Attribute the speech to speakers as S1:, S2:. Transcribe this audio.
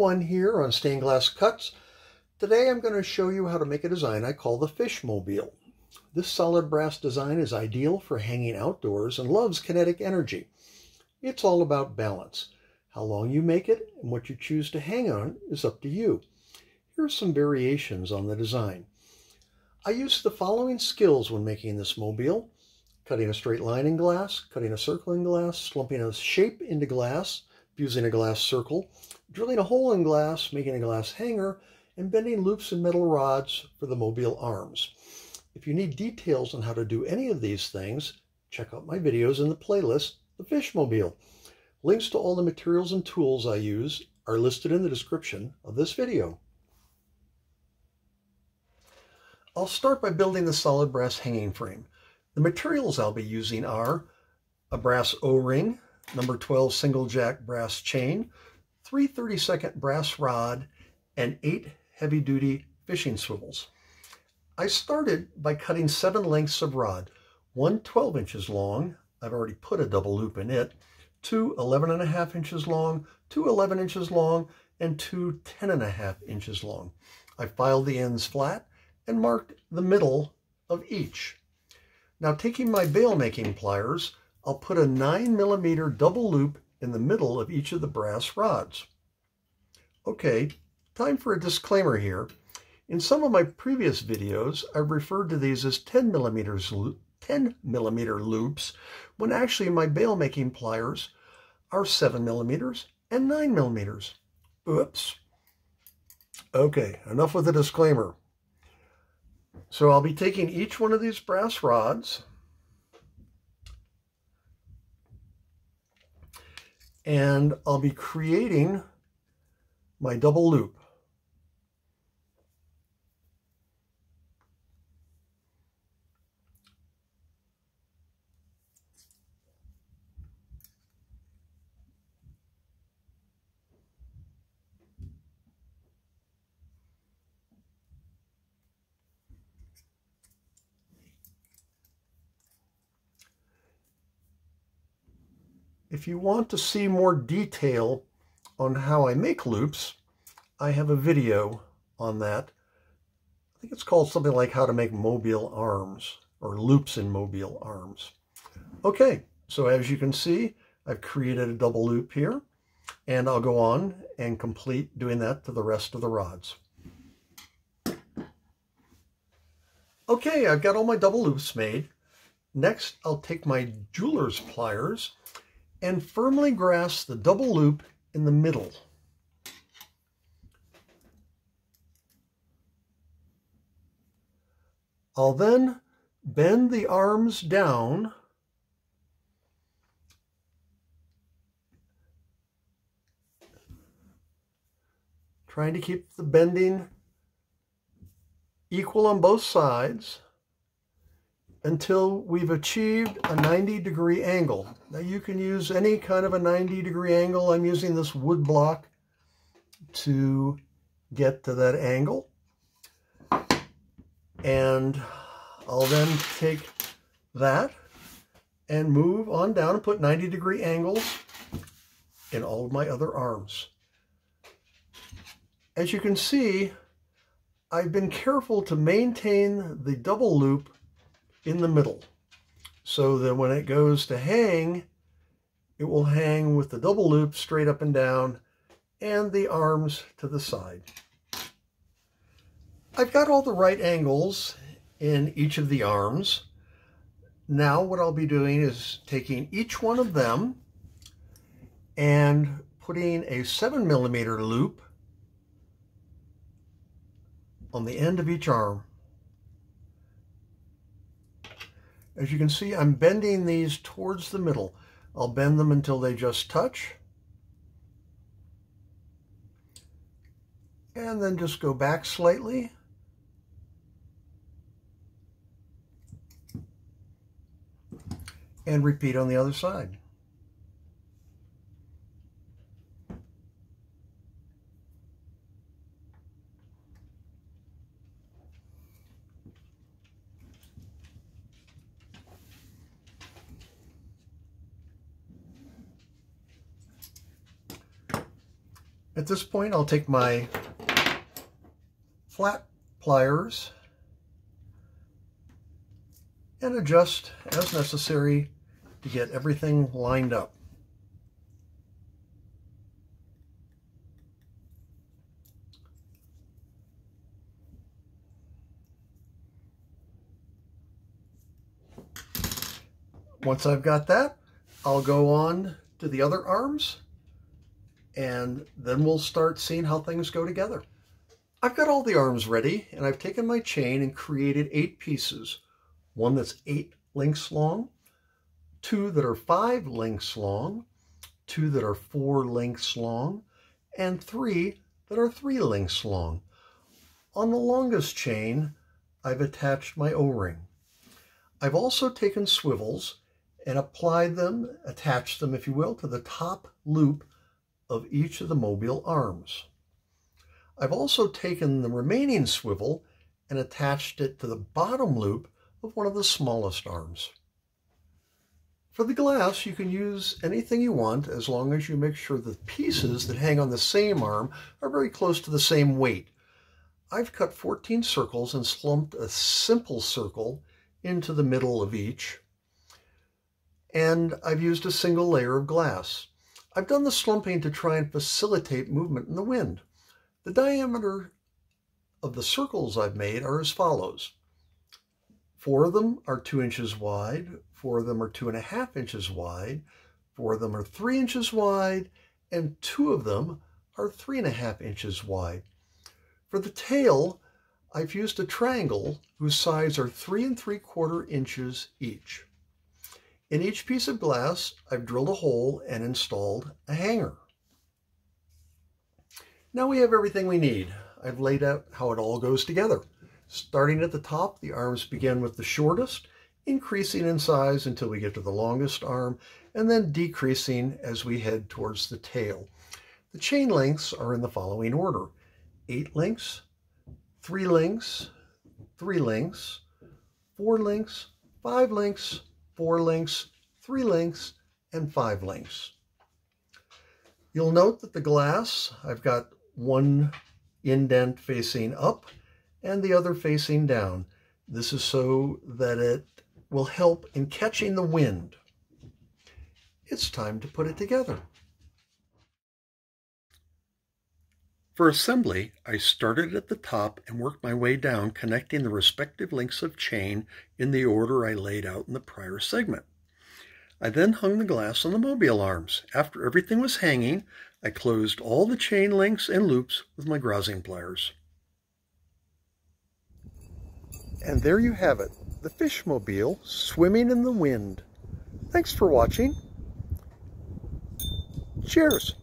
S1: one here on Stained Glass Cuts. Today I'm going to show you how to make a design I call the Fishmobile. This solid brass design is ideal for hanging outdoors and loves kinetic energy. It's all about balance. How long you make it and what you choose to hang on is up to you. Here are some variations on the design. I used the following skills when making this mobile. Cutting a straight line in glass, cutting a circle in glass, slumping a shape into glass, using a glass circle, drilling a hole in glass, making a glass hanger, and bending loops and metal rods for the mobile arms. If you need details on how to do any of these things, check out my videos in the playlist, The Fishmobile. Links to all the materials and tools I use are listed in the description of this video. I'll start by building the solid brass hanging frame. The materials I'll be using are a brass O-ring, number 12 single jack brass chain, three 32nd brass rod, and eight heavy-duty fishing swivels. I started by cutting seven lengths of rod, one 12 inches long, I've already put a double loop in it, two 11 and a half inches long, two 11 inches long, and two 10 and a half inches long. I filed the ends flat and marked the middle of each. Now taking my bail making pliers, I'll put a 9 millimeter double loop in the middle of each of the brass rods. Okay, time for a disclaimer here. In some of my previous videos, I referred to these as 10 millimeters 10 millimeter loops, when actually my bail making pliers are 7 millimeters and 9 millimeters. Oops. Okay, enough with the disclaimer. So I'll be taking each one of these brass rods and I'll be creating my double loop. If you want to see more detail on how I make loops, I have a video on that. I think it's called something like how to make mobile arms or loops in mobile arms. Okay, so as you can see, I've created a double loop here and I'll go on and complete doing that to the rest of the rods. Okay, I've got all my double loops made. Next, I'll take my jeweler's pliers and firmly grasp the double loop in the middle. I'll then bend the arms down trying to keep the bending equal on both sides until we've achieved a 90 degree angle. Now you can use any kind of a 90 degree angle. I'm using this wood block to get to that angle. And I'll then take that and move on down and put 90 degree angles in all of my other arms. As you can see, I've been careful to maintain the double loop in the middle so that when it goes to hang, it will hang with the double loop straight up and down and the arms to the side. I've got all the right angles in each of the arms. Now what I'll be doing is taking each one of them and putting a 7 millimeter loop on the end of each arm. As you can see, I'm bending these towards the middle. I'll bend them until they just touch. And then just go back slightly. And repeat on the other side. At this point, I'll take my flat pliers and adjust as necessary to get everything lined up. Once I've got that, I'll go on to the other arms and then we'll start seeing how things go together. I've got all the arms ready and I've taken my chain and created eight pieces. One that's eight links long, two that are five links long, two that are four links long, and three that are three links long. On the longest chain, I've attached my O-ring. I've also taken swivels and applied them, attached them, if you will, to the top loop of each of the mobile arms. I've also taken the remaining swivel and attached it to the bottom loop of one of the smallest arms. For the glass, you can use anything you want as long as you make sure the pieces that hang on the same arm are very close to the same weight. I've cut 14 circles and slumped a simple circle into the middle of each and I've used a single layer of glass. I've done the slumping to try and facilitate movement in the wind. The diameter of the circles I've made are as follows. Four of them are two inches wide, four of them are two and a half inches wide, four of them are three inches wide, and two of them are three and a half inches wide. For the tail, I've used a triangle whose sides are three and three quarter inches each. In each piece of glass, I've drilled a hole and installed a hanger. Now we have everything we need. I've laid out how it all goes together. Starting at the top, the arms begin with the shortest, increasing in size until we get to the longest arm, and then decreasing as we head towards the tail. The chain lengths are in the following order. 8 links, 3 links, 3 links, 4 links, 5 links, four links, three links, and five links. You'll note that the glass, I've got one indent facing up and the other facing down. This is so that it will help in catching the wind. It's time to put it together. For assembly, I started at the top and worked my way down, connecting the respective links of chain in the order I laid out in the prior segment. I then hung the glass on the mobile arms. After everything was hanging, I closed all the chain links and loops with my grozing pliers. And there you have it, the Fishmobile swimming in the wind. Thanks for watching. Cheers.